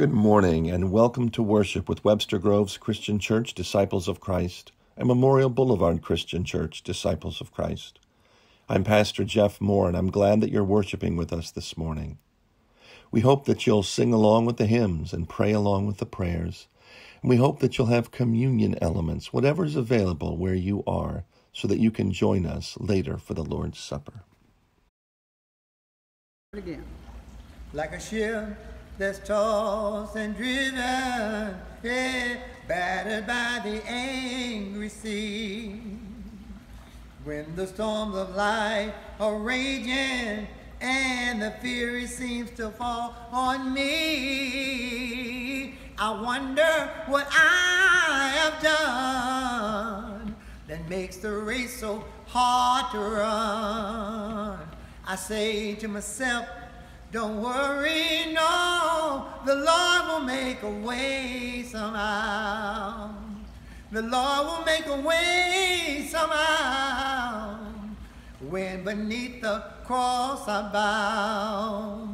Good morning and welcome to worship with Webster Groves Christian Church Disciples of Christ and Memorial Boulevard Christian Church Disciples of Christ. I'm Pastor Jeff Moore and I'm glad that you're worshiping with us this morning. We hope that you'll sing along with the hymns and pray along with the prayers. And we hope that you'll have communion elements, whatever is available where you are, so that you can join us later for the Lord's Supper. Again. Like a ship that's tossed and driven, yeah, battered by the angry sea. When the storms of life are raging and the fury seems to fall on me, I wonder what I have done that makes the race so hard to run. I say to myself, don't worry, no, the Lord will make a way somehow. The Lord will make a way somehow. When beneath the cross I bow,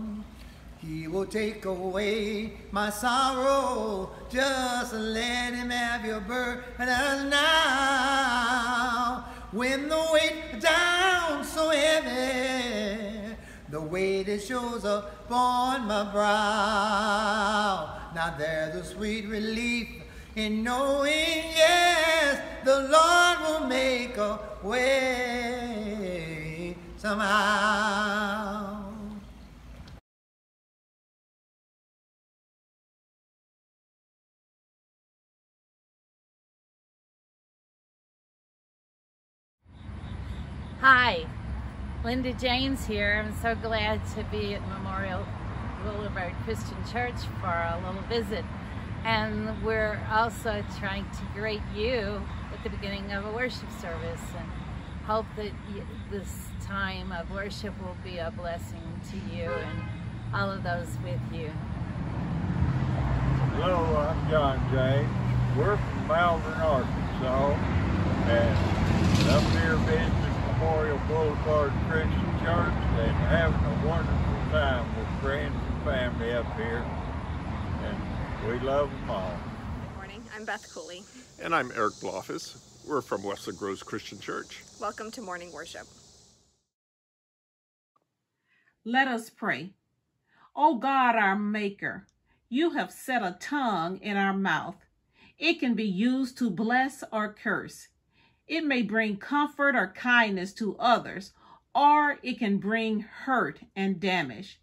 He will take away my sorrow. Just let Him have your burden now. When the weight down so heavy, the weight it shows up on my brow. Now there's a sweet relief in knowing, yes, the Lord will make a way somehow. Hi, Linda James here. I'm so glad to be at Memorial Boulevard Christian Church for a little visit. And we're also trying to greet you at the beginning of a worship service and hope that this time of worship will be a blessing to you and all of those with you. Hello, I'm John James. We're from Malvern, Arkansas, and up here visiting Memorial Boulevard Christian Church and having a wonderful time with friends and family up here. And we love them all. Good morning. I'm Beth Cooley. And I'm Eric Bloffice. We're from Webster Groves Christian Church. Welcome to morning worship. Let us pray. O God, our Maker, you have set a tongue in our mouth. It can be used to bless or curse. It may bring comfort or kindness to others, or it can bring hurt and damage.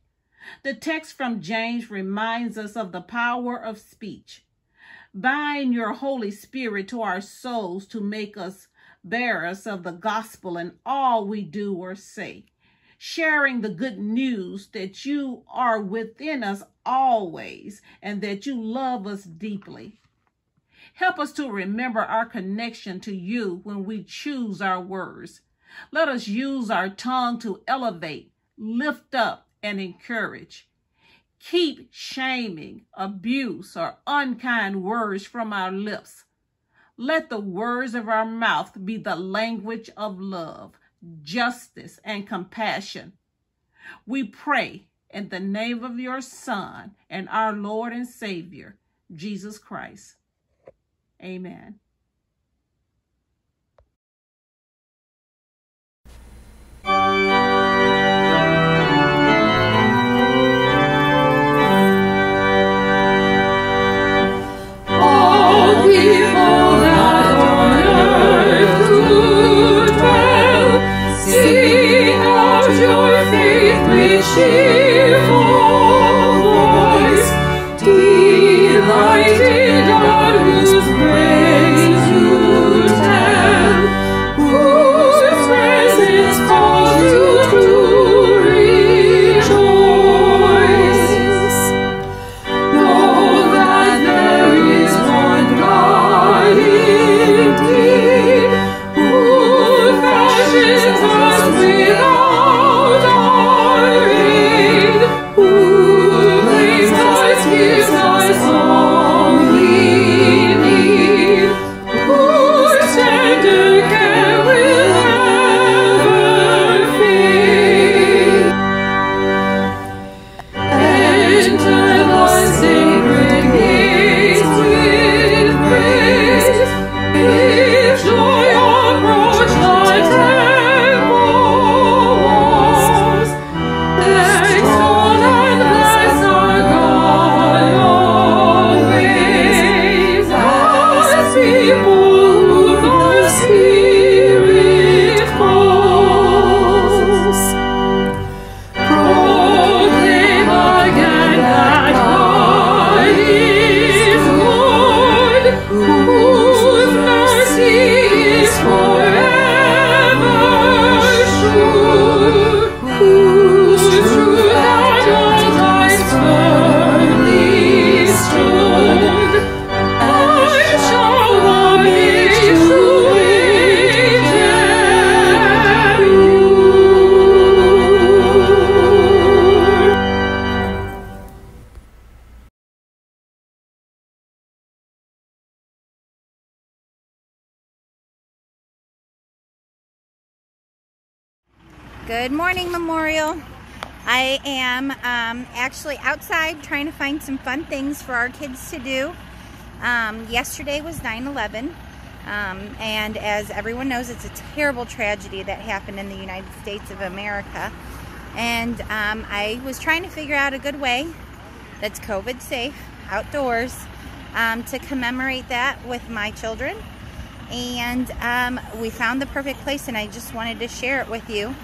The text from James reminds us of the power of speech. Bind your Holy Spirit to our souls to make us bearers of the gospel in all we do or say, sharing the good news that you are within us always and that you love us deeply. Help us to remember our connection to you when we choose our words. Let us use our tongue to elevate, lift up, and encourage. Keep shaming, abuse, or unkind words from our lips. Let the words of our mouth be the language of love, justice, and compassion. We pray in the name of your Son and our Lord and Savior, Jesus Christ. Amen. I am um, actually outside trying to find some fun things for our kids to do. Um, yesterday was 9-11, um, and as everyone knows, it's a terrible tragedy that happened in the United States of America. And um, I was trying to figure out a good way that's COVID safe, outdoors, um, to commemorate that with my children. And um, we found the perfect place, and I just wanted to share it with you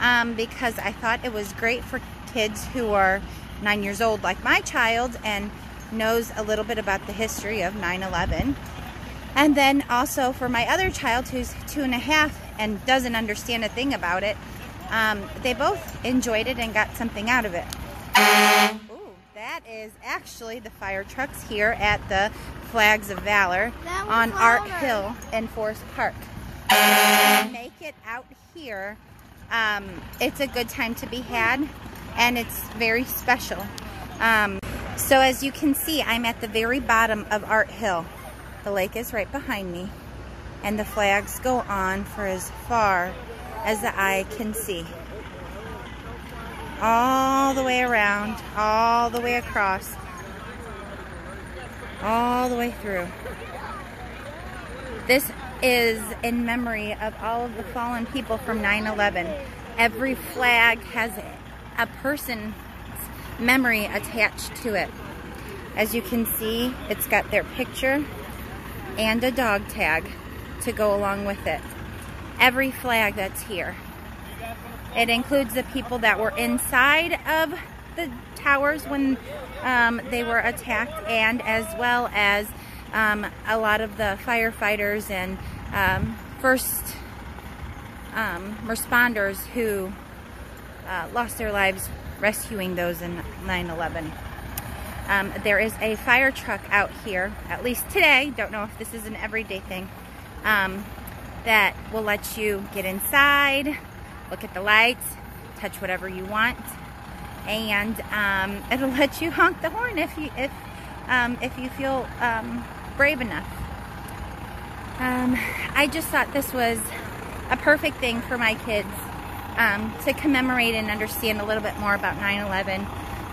um, because I thought it was great for kids who are nine years old, like my child, and knows a little bit about the history of 9-11. And then also for my other child who's two and a half and doesn't understand a thing about it, um, they both enjoyed it and got something out of it. Ooh, that is actually the fire trucks here at the Flags of Valor on Art Hill in Forest Park. Make it out here um, it's a good time to be had and it's very special. Um, so as you can see, I'm at the very bottom of Art Hill. The lake is right behind me and the flags go on for as far as the eye can see. All the way around, all the way across, all the way through. This is in memory of all of the fallen people from 9-11. Every flag has a person's memory attached to it. As you can see, it's got their picture and a dog tag to go along with it. Every flag that's here. It includes the people that were inside of the towers when um, they were attacked and as well as um, a lot of the firefighters and um, first um, responders who uh, lost their lives rescuing those in 9-11. Um, there is a fire truck out here, at least today, don't know if this is an everyday thing, um, that will let you get inside, look at the lights, touch whatever you want, and um, it'll let you honk the horn if you if um, if you feel um, brave enough. Um, I just thought this was a perfect thing for my kids um, to commemorate and understand a little bit more about 9-11,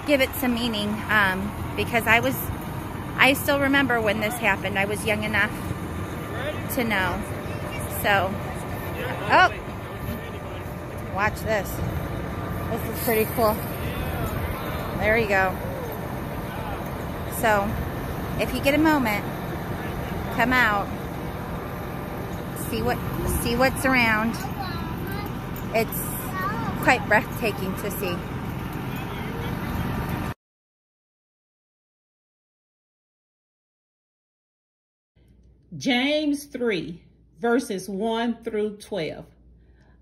give it some meaning, um, because I was, I still remember when this happened. I was young enough to know. So, oh, watch this. This is pretty cool. There you go. So, if you get a moment, come out, see what see what's around. It's quite breathtaking to see. James 3, verses 1 through 12.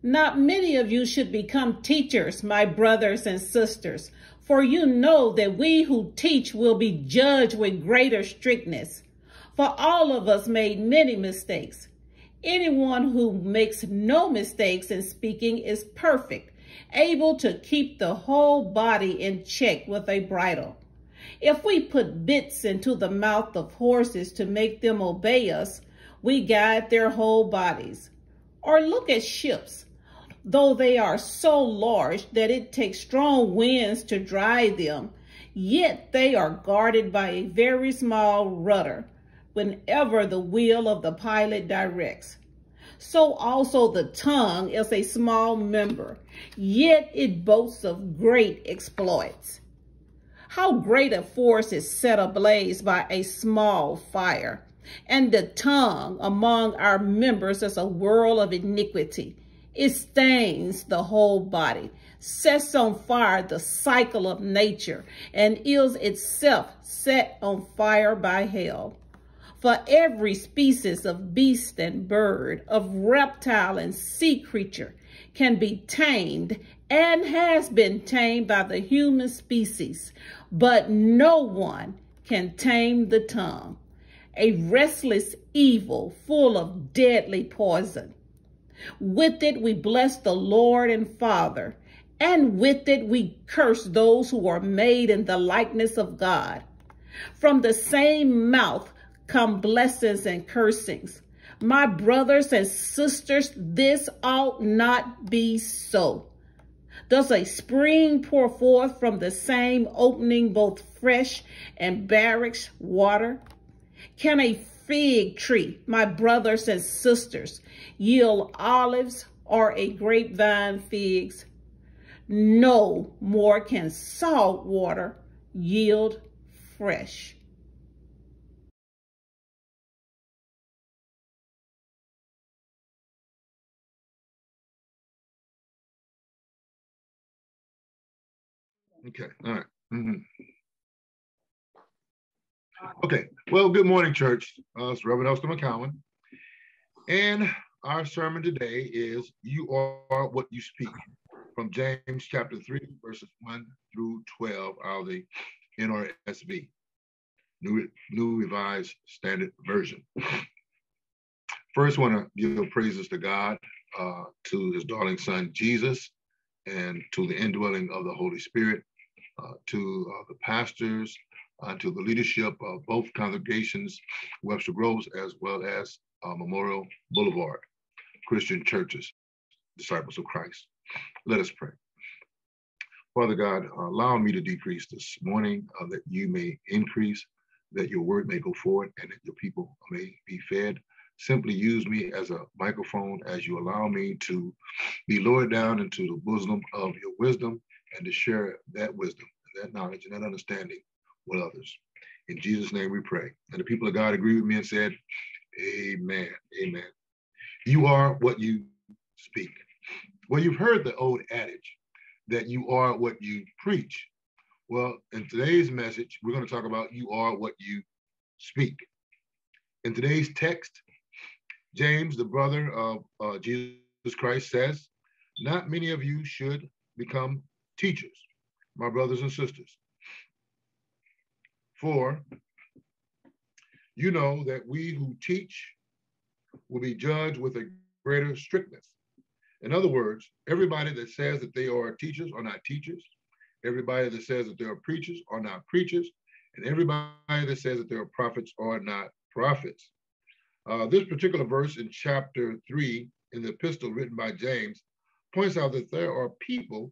Not many of you should become teachers, my brothers and sisters, for you know that we who teach will be judged with greater strictness. For all of us made many mistakes. Anyone who makes no mistakes in speaking is perfect, able to keep the whole body in check with a bridle. If we put bits into the mouth of horses to make them obey us, we guide their whole bodies. Or look at ships. Though they are so large that it takes strong winds to drive them, yet they are guarded by a very small rudder whenever the will of the pilot directs. So also the tongue is a small member, yet it boasts of great exploits. How great a force is set ablaze by a small fire. And the tongue among our members is a whirl of iniquity. It stains the whole body, sets on fire the cycle of nature, and is itself set on fire by hell. For every species of beast and bird, of reptile and sea creature can be tamed and has been tamed by the human species, but no one can tame the tongue, a restless evil full of deadly poison. With it we bless the Lord and Father, and with it we curse those who are made in the likeness of God. From the same mouth come blessings and cursings. My brothers and sisters, this ought not be so. Does a spring pour forth from the same opening both fresh and brackish water? Can a fig tree, my brothers and sisters, yield olives or a grapevine figs? No more can salt water yield fresh. Okay, all right. Mhm. Okay, well, good morning, church. Uh, it's Reverend Elston McCowan. And our sermon today is You Are What You Speak from James chapter 3, verses 1 through 12 out of the NRSV, New, New Revised Standard Version. First, want to give praises to God, uh, to his darling son Jesus, and to the indwelling of the Holy Spirit, to uh, the pastors, uh, to the leadership of both congregations, Webster Groves, as well as uh, Memorial Boulevard Christian churches, disciples of Christ. Let us pray. Father God, allow me to decrease this morning uh, that you may increase, that your word may go forward, and that your people may be fed. Simply use me as a microphone as you allow me to be lowered down into the bosom of your wisdom and to share that wisdom, that knowledge, and that understanding with others. In Jesus' name we pray. And the people of God agree with me and said, Amen. Amen. You are what you speak. Well, you've heard the old adage that you are what you preach. Well, in today's message, we're going to talk about you are what you speak. In today's text, James, the brother of uh, Jesus Christ, says, Not many of you should become teachers, my brothers and sisters. For you know that we who teach will be judged with a greater strictness. In other words, everybody that says that they are teachers are not teachers. Everybody that says that they are preachers are not preachers. And everybody that says that they are prophets are not prophets. Uh, this particular verse in chapter 3 in the epistle written by James points out that there are people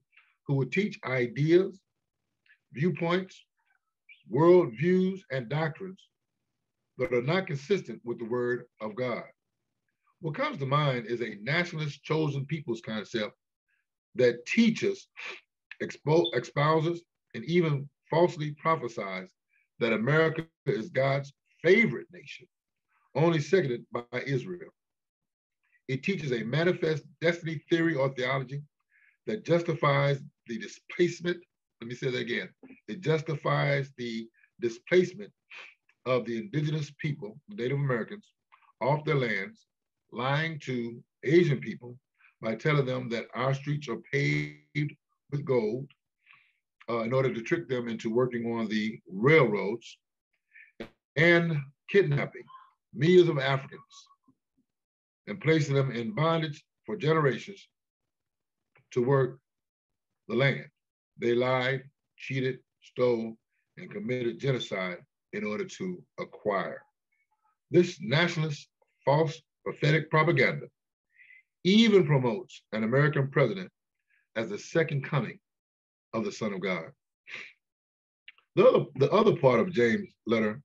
who will teach ideas, viewpoints, worldviews, and doctrines that are not consistent with the word of God. What comes to mind is a nationalist chosen people's concept that teaches, expo- espouses, and even falsely prophesies that America is God's favorite nation, only seconded by Israel. It teaches a manifest destiny theory or theology that justifies the displacement. Let me say that again. It justifies the displacement of the indigenous people, Native Americans, off their lands, lying to Asian people by telling them that our streets are paved with gold uh, in order to trick them into working on the railroads and kidnapping millions of Africans and placing them in bondage for generations to work the land. They lied, cheated, stole, and committed genocide in order to acquire. This nationalist, false, prophetic propaganda even promotes an American president as the second coming of the Son of God. The other, the other part of James' letter,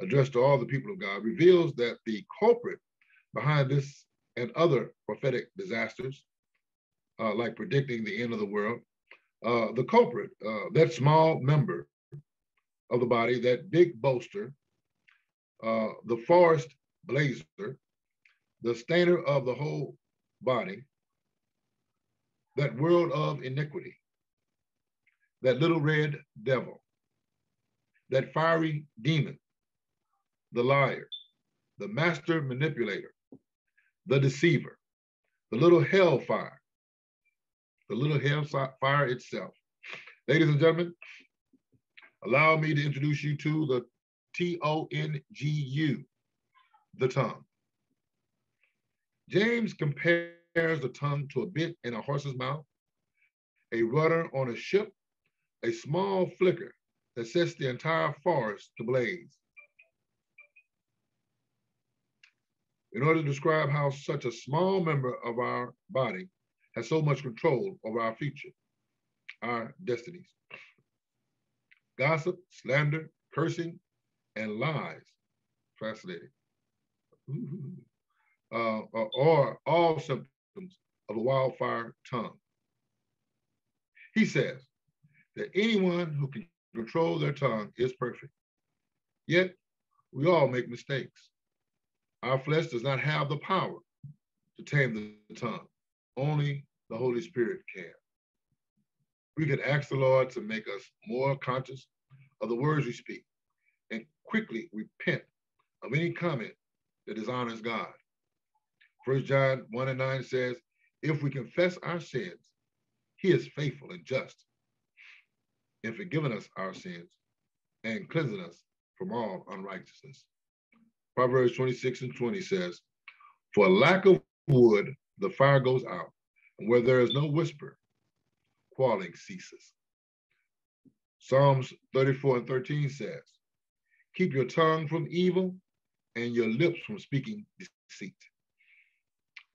addressed to all the people of God, reveals that the culprit behind this and other prophetic disasters, uh, like predicting the end of the world, uh, the culprit, uh, that small member of the body, that big boaster, uh, the forest blazer, the stainer of the whole body, that world of iniquity, that little red devil, that fiery demon, the liar, the master manipulator, the deceiver, the little hellfire, the little hellfire itself. Ladies and gentlemen, allow me to introduce you to the T-O-N-G-U, the tongue. James compares the tongue to a bit in a horse's mouth, a rudder on a ship, a small flicker that sets the entire forest to blaze. In order to describe how such a small member of our body has so much control over our future, our destinies. Gossip, slander, cursing, and lies, translated, uh, or all symptoms of a wildfire tongue. He says that anyone who can control their tongue is perfect. Yet, we all make mistakes. Our flesh does not have the power to tame the tongue. Only the Holy Spirit can. We can ask the Lord to make us more conscious of the words we speak and quickly repent of any comment that dishonors God. First John 1 and 9 says, if we confess our sins, he is faithful and just in forgiving us our sins and cleansing us from all unrighteousness. Proverbs 26 and 20 says, For lack of wood, the fire goes out, and where there is no whisper, quarreling ceases. Psalms 34 and 13 says, Keep your tongue from evil and your lips from speaking deceit.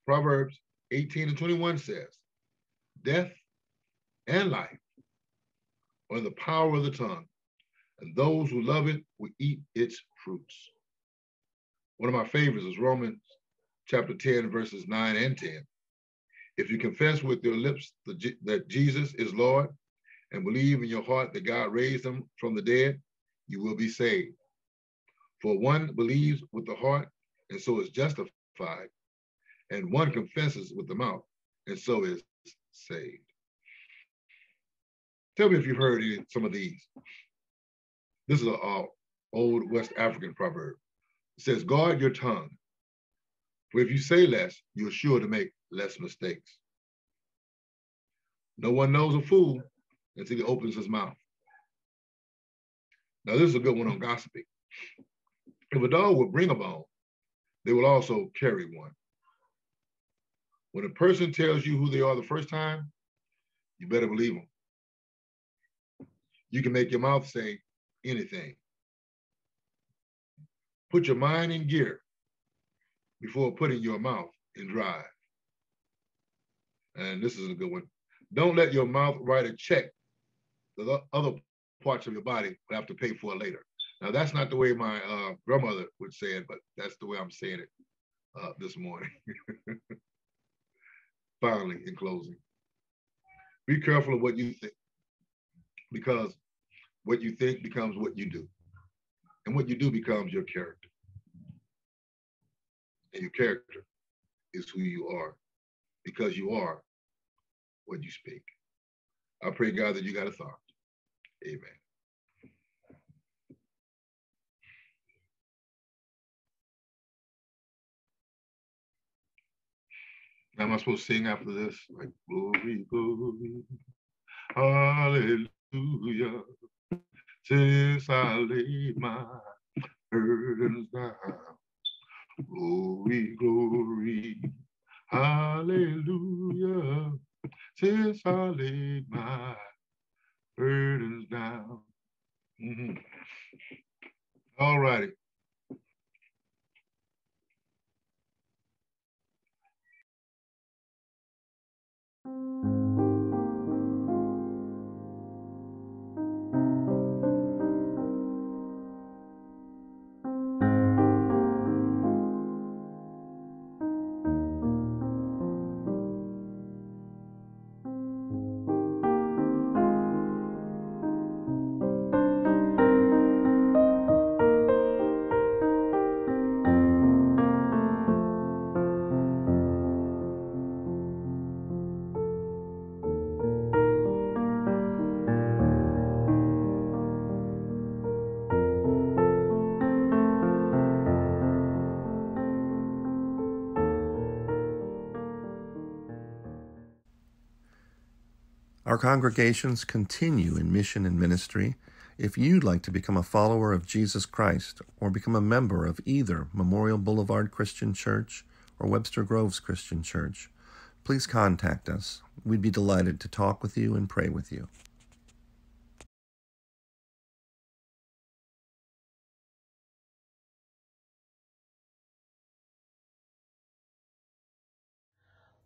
Proverbs 18 and 21 says, Death and life are in the power of the tongue, and those who love it will eat its fruits. One of my favorites is Romans chapter 10, verses 9 and 10. If you confess with your lips that Jesus is Lord and believe in your heart that God raised him from the dead, you will be saved. For one believes with the heart and so is justified, and one confesses with the mouth and so is saved. Tell me if you've heard some of these. This is an old West African proverb. It says, guard your tongue. For if you say less, you're sure to make less mistakes. No one knows a fool until he opens his mouth. Now, this is a good one on gossiping. If a dog will bring a bone, they will also carry one. When a person tells you who they are the first time, you better believe them. You can make your mouth say anything. Put your mind in gear before putting your mouth in drive. And this is a good one. Don't let your mouth write a check The other parts of your body will have to pay for it later. Now, that's not the way my uh, grandmother would say it, but that's the way I'm saying it uh, this morning. Finally, in closing, be careful of what you think because what you think becomes what you do. And what you do becomes your character. And your character is who you are because you are what you speak. I pray, God, that you got a thought. Amen. Now, am I supposed to sing after this? Like, glory, glory, hallelujah. Since I laid my burdens down. Glory, glory, hallelujah. Since I laid my burdens down. Mm-hmm. All righty. Our congregations continue in mission and ministry. If you'd like to become a follower of Jesus Christ or become a member of either Memorial Boulevard Christian Church or Webster Groves Christian Church, please contact us. We'd be delighted to talk with you and pray with you.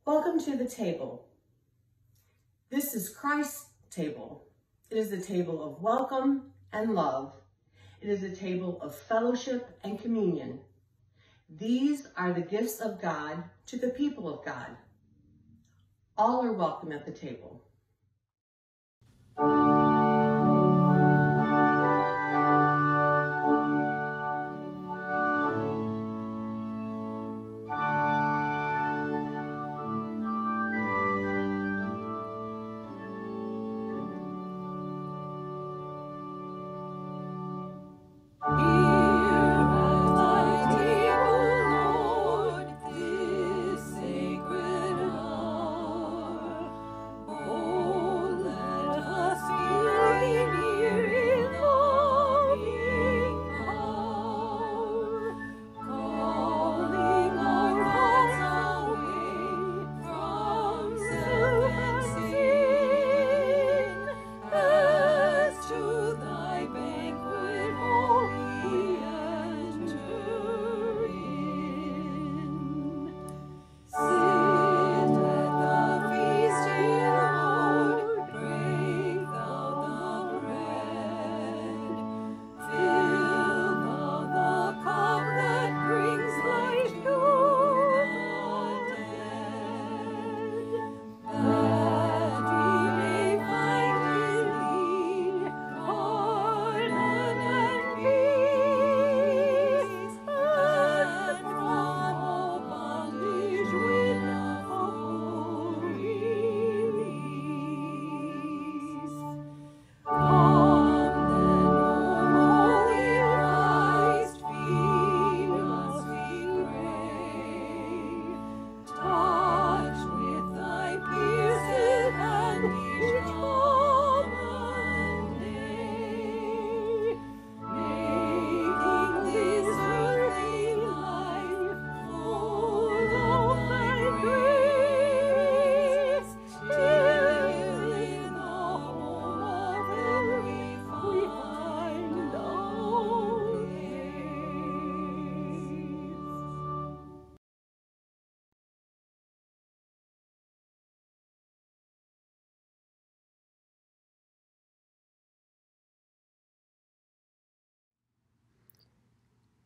Welcome to the table. This is Christ's table. It is a table of welcome and love. It is a table of fellowship and communion. These are the gifts of God to the people of God. All are welcome at the table.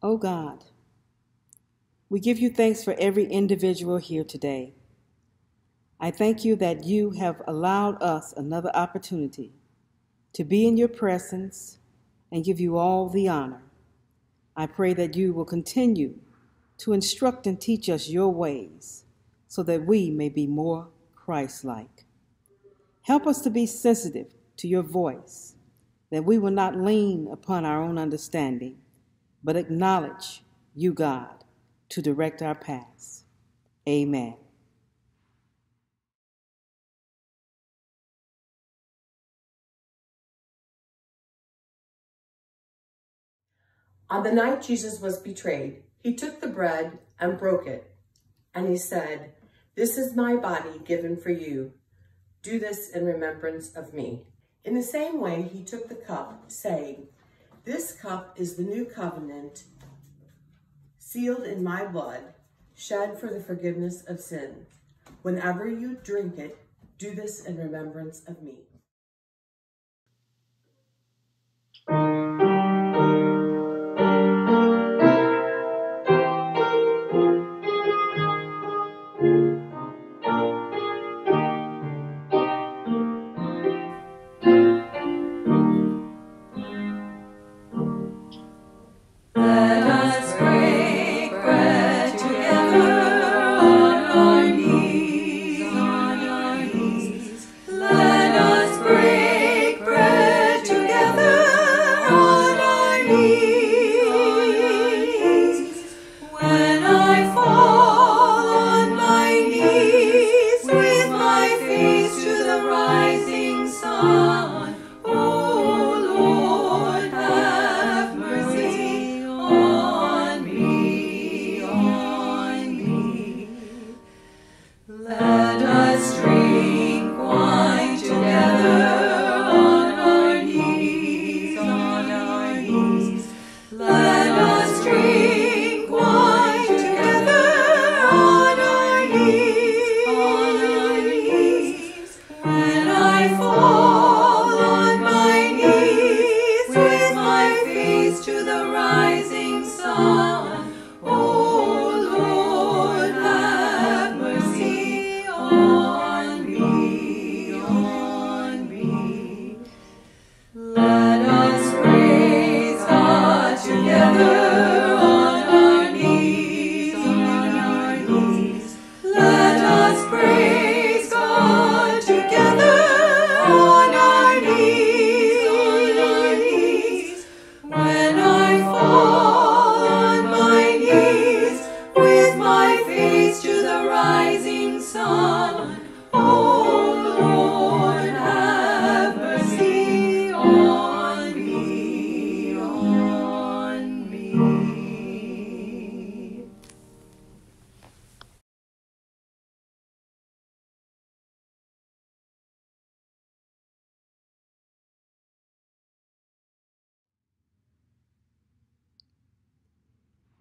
O God, we give you thanks for every individual here today. I thank you that you have allowed us another opportunity to be in your presence and give you all the honor. I pray that you will continue to instruct and teach us your ways so that we may be more Christ like. Help us to be sensitive to your voice, that we will not lean upon our own understanding but acknowledge you, God, to direct our paths. Amen. On the night Jesus was betrayed, he took the bread and broke it, and he said, This is my body given for you. Do this in remembrance of me. In the same way, he took the cup, saying, This cup is the new covenant, sealed in my blood, shed for the forgiveness of sin. Whenever you drink it, do this in remembrance of me.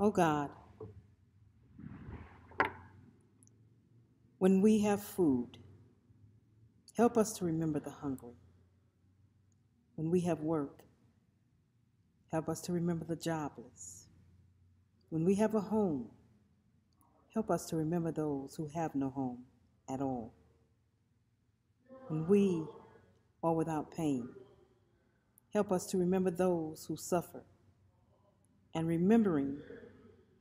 Oh God, when we have food, help us to remember the hungry. When we have work, help us to remember the jobless. When we have a home, help us to remember those who have no home at all. When we are without pain, help us to remember those who suffer. And remembering,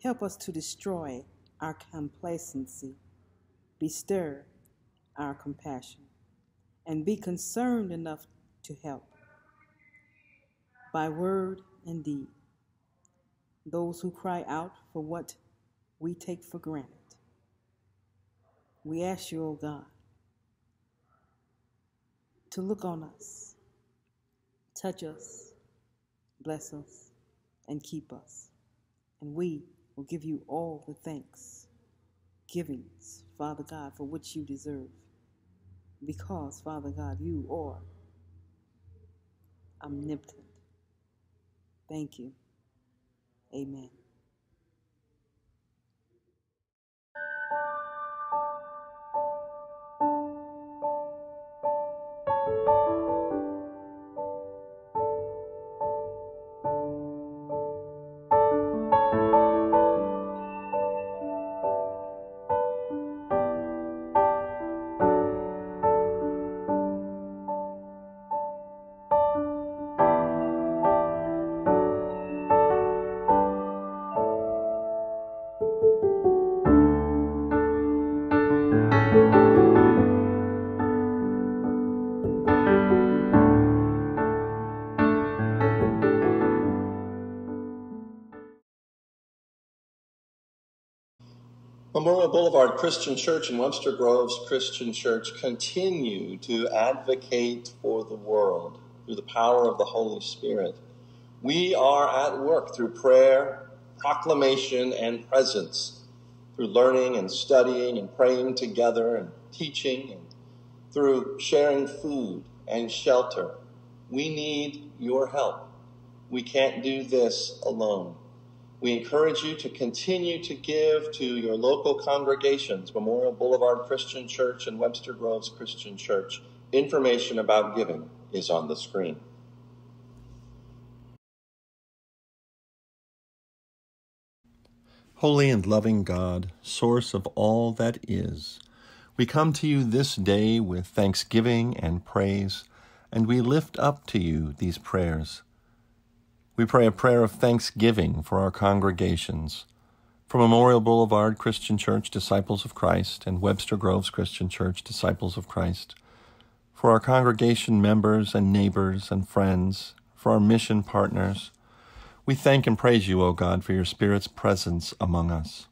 help us to destroy our complacency, bestir our compassion, and be concerned enough to help by word and deed those who cry out for what we take for granted. We ask you, O God, to look on us, touch us, bless us, and keep us. And we will give you all the thanks, givings, Father God, for which you deserve. Because, Father God, you are omnipotent. Thank you. Amen. Memorial Boulevard Christian Church and Webster Groves Christian Church continue to advocate for the world through the power of the Holy Spirit. We are at work through prayer, proclamation, and presence, through learning and studying and praying together and teaching, and through sharing food and shelter. We need your help. We can't do this alone. We encourage you to continue to give to your local congregations, Memorial Boulevard Christian Church and Webster Groves Christian Church. Information about giving is on the screen. Holy and loving God, source of all that is, we come to you this day with thanksgiving and praise, and we lift up to you these prayers. We pray a prayer of thanksgiving for our congregations, for Memorial Boulevard Christian Church, Disciples of Christ, and Webster Groves Christian Church, Disciples of Christ, for our congregation members and neighbors and friends, for our mission partners. We thank and praise you, O God, for your Spirit's presence among us.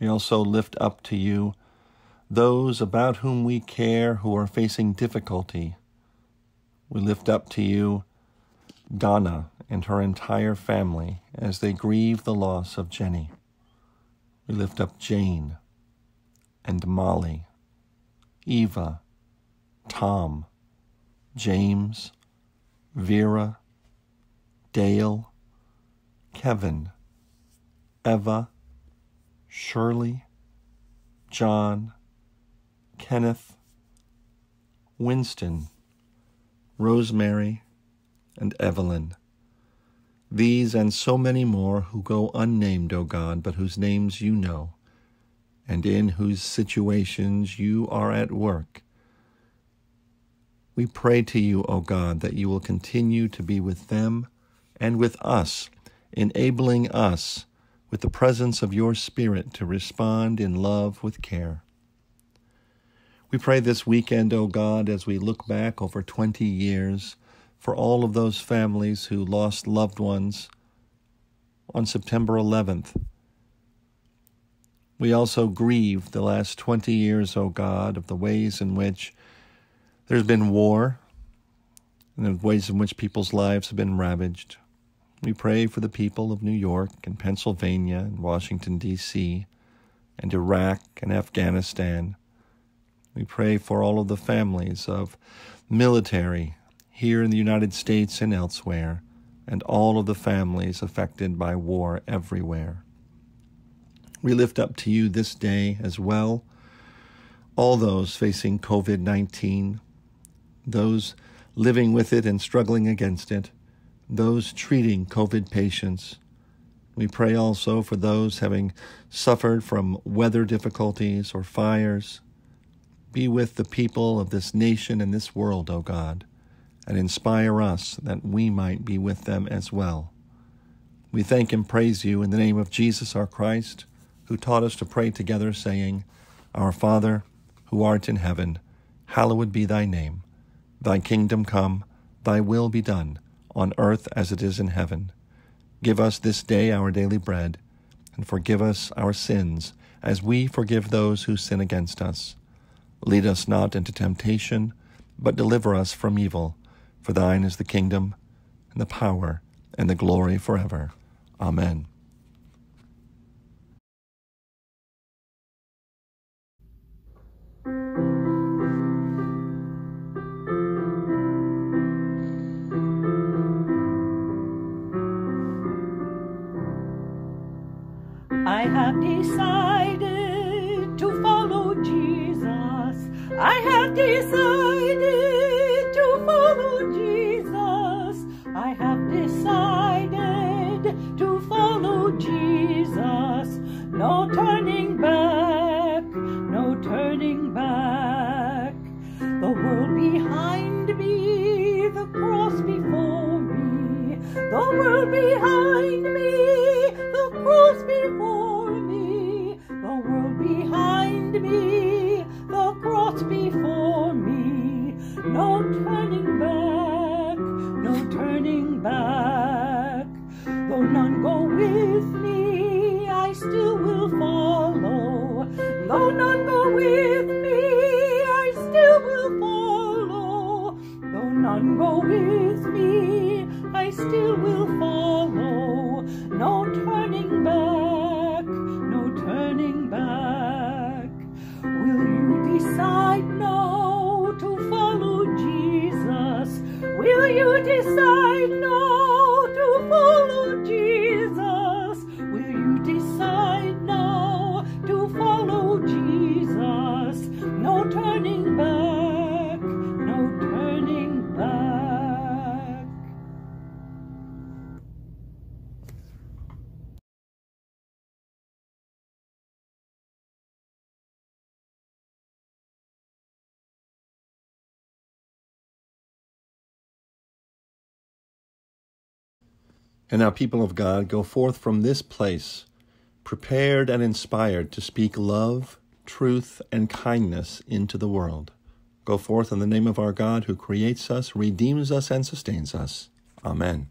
We also lift up to you those about whom we care who are facing difficulty. We lift up to you Donna and her entire family as they grieve the loss of Jenny. We lift up Jane and Molly, Eva, Tom, James, Vera, Dale, Kevin, Eva, Shirley, John, Kenneth, Winston, Rosemary, and Evelyn. These and so many more who go unnamed, O God, but whose names you know, and in whose situations you are at work. We pray to you, O God, that you will continue to be with them and with us, enabling us with the presence of your Spirit to respond in love with care. We pray this weekend, O God, as we look back over 20 years for all of those families who lost loved ones on September 11th. We also grieve the last 20 years, O God, of the ways in which there's been war and the ways in which people's lives have been ravaged. We pray for the people of New York and Pennsylvania and Washington, D.C., and Iraq and Afghanistan. We pray for all of the families of military here in the United States and elsewhere, and all of the families affected by war everywhere. We lift up to you this day as well all those facing COVID 19, those living with it and struggling against it, those treating COVID patients. We pray also for those having suffered from weather difficulties or fires. Be with the people of this nation and this world, O God and inspire us that we might be with them as well. We thank and praise you in the name of Jesus our Christ, who taught us to pray together, saying, Our Father, who art in heaven, hallowed be thy name. Thy kingdom come, thy will be done, on earth as it is in heaven. Give us this day our daily bread, and forgive us our sins, as we forgive those who sin against us. Lead us not into temptation, but deliver us from evil. For thine is the kingdom, and the power, and the glory forever. Amen. I have decided The world behind me, the cross before And now, people of God, go forth from this place, prepared and inspired to speak love, truth, and kindness into the world. Go forth in the name of our God who creates us, redeems us, and sustains us. Amen.